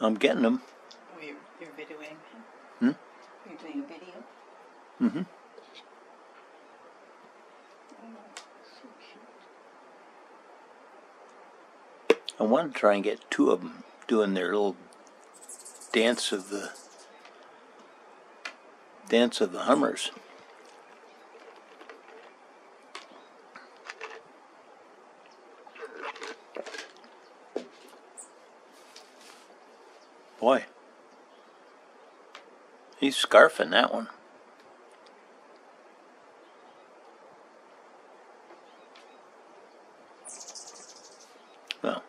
I'm getting them. Oh, you're, you're videoing him? Hmm? You're doing a video? Mm-hmm. Oh, so cute. I want to try and get two of them doing their little dance of the dance of the Hummers. Boy, he's scarfing that one. Well.